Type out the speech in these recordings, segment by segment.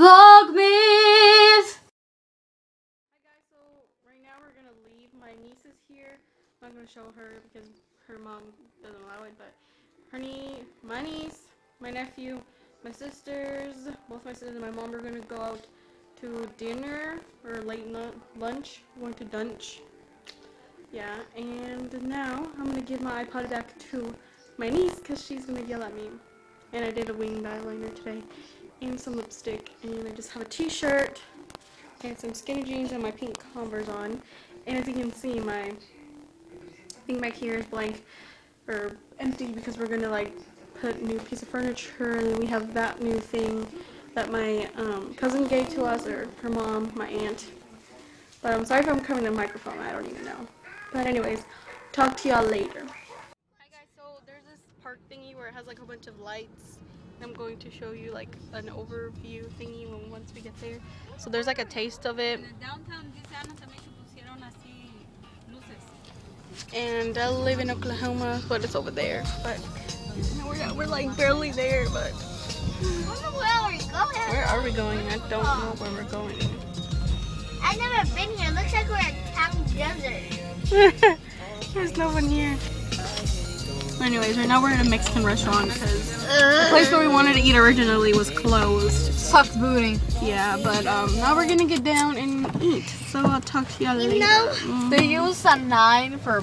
Vlogmas! Hi guys, so right now we're gonna leave. My niece is here. I'm not gonna show her because her mom doesn't allow it, but her nie my niece, my nephew, my sisters, both my sisters and my mom are gonna go out to dinner or late lunch. We're going to dunch. Yeah, and now I'm gonna give my iPod back to my niece because she's gonna yell at me. And I did a winged eyeliner today and some lipstick and I just have a t-shirt and some skinny jeans and my pink Converse on. And as you can see my thing back here is blank or empty because we're gonna like put a new piece of furniture and we have that new thing that my um, cousin gave to us or her mom, my aunt. But I'm sorry if I'm covering the microphone, I don't even know. But anyways, talk to y'all later. Hi guys, so there's this park thingy where it has like a bunch of lights I'm going to show you like an overview thingy when once we get there. So there's like a taste of it. And I live in Oklahoma, but it's over there. But we're, we're like barely there, but where are we going? Where are we going? I don't know where we're going. I've never been here. It looks like we're in town desert. There's no one here. Anyways, right now we're at a Mexican restaurant because the place where we wanted to eat originally was closed. Sucks booty. Yeah, but um, now we're gonna get down and eat. So I'll talk to y'all later. You know, mm -hmm. they use a nine for.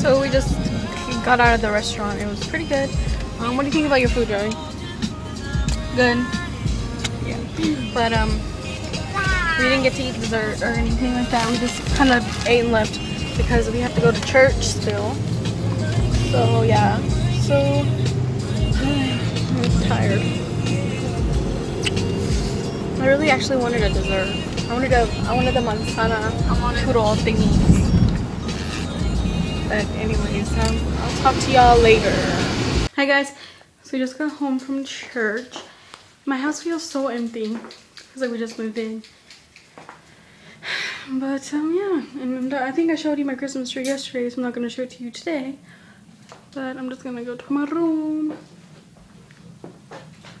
So we just got out of the restaurant. It was pretty good. Um, what do you think about your food, Joey? Good. Yeah. But um, we didn't get to eat dessert or anything like that. We just kind of ate and left because we have to go to church still. So yeah. So I'm tired. I really actually wanted a dessert. I wanted a I wanted the manzana churro thingies. But anyways, um, I'll talk to y'all later. Hi guys. So we just got home from church. My house feels so empty. It's like we just moved in. But um, yeah, and I think I showed you my Christmas tree yesterday, so I'm not to show it to you today. But I'm just to go to my room.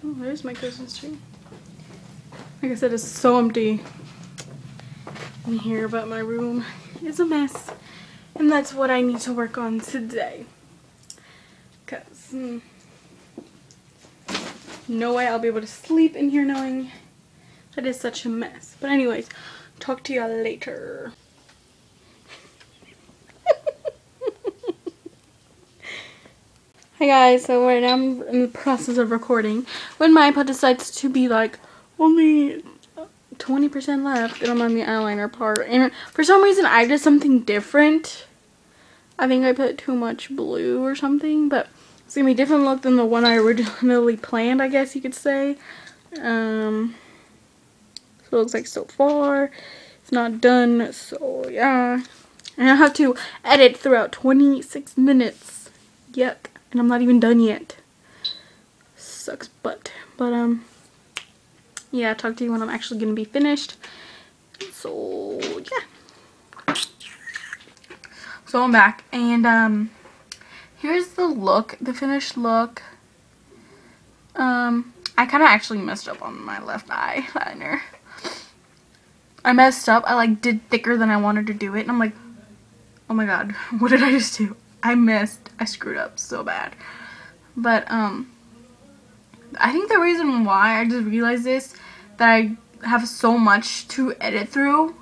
Oh, there's my Christmas tree. Like I said, it's so empty in here, but my room is a mess. And that's what I need to work on today. Because hmm, no way I'll be able to sleep in here knowing that is such a mess. But anyways, Talk to y'all later. Hi guys, so right now I'm in the process of recording. When my iPod decides to be like, only 20% left and I'm on the eyeliner part. And for some reason I did something different. I think I put too much blue or something, but it's gonna be a different look than the one I originally planned, I guess you could say. Um, it looks like so far. It's not done, so yeah. And I have to edit throughout 26 minutes. Yuck. And I'm not even done yet. Sucks butt. But, um, yeah, I'll talk to you when I'm actually going to be finished. So, yeah. So I'm back. And, um, here's the look, the finished look. Um, I kind of actually messed up on my left eyeliner. I messed up. I like did thicker than I wanted to do it. And I'm like, oh my god, what did I just do? I missed. I screwed up so bad. But, um, I think the reason why I just realized this, that I have so much to edit through,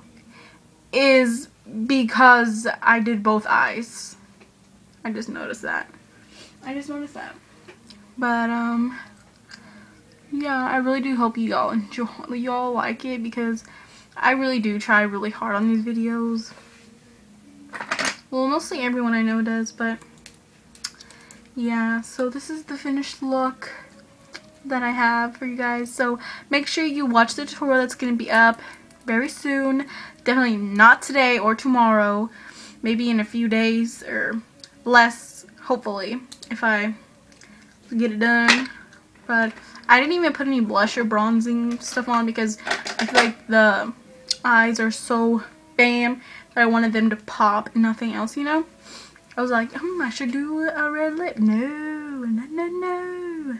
is because I did both eyes. I just noticed that. I just noticed that. But, um, yeah, I really do hope y'all enjoy, y'all like it because I really do try really hard on these videos. Well, mostly everyone I know does, but yeah, so this is the finished look that I have for you guys. So make sure you watch the tutorial that's going to be up very soon. Definitely not today or tomorrow. Maybe in a few days or less, hopefully, if I get it done. But I didn't even put any blush or bronzing stuff on because I feel like the eyes are so bam that I wanted them to pop and nothing else, you know? I was like, hmm, I should do a red lip. No, no, no, no.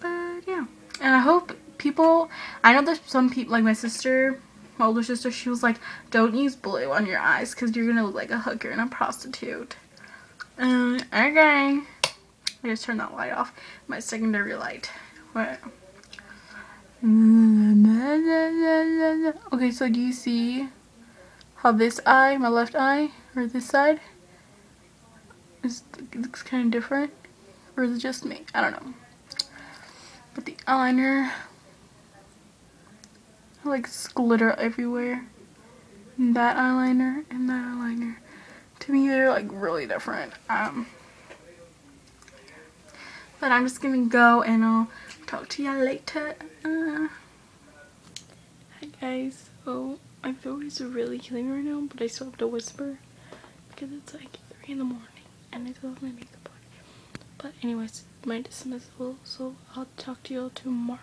But yeah. And I hope people, I know there's some people, like my sister, my older sister, she was like, don't use blue on your eyes because you're going to look like a hooker and a prostitute. Um, okay. I just turned that light off. My secondary light. What? Okay, so do you see how this eye, my left eye, or this side, is looks kind of different? Or is it just me? I don't know. But the eyeliner, like glitter everywhere. And that eyeliner and that eyeliner. To me, they're like really different. Um, but I'm just gonna go and I'll talk to y'all later. Uh, hi guys. So my throat is really killing me right now, but I still have to whisper because it's like 3 in the morning and I still have my makeup on. But anyways, my dismissal, so I'll talk to y'all tomorrow.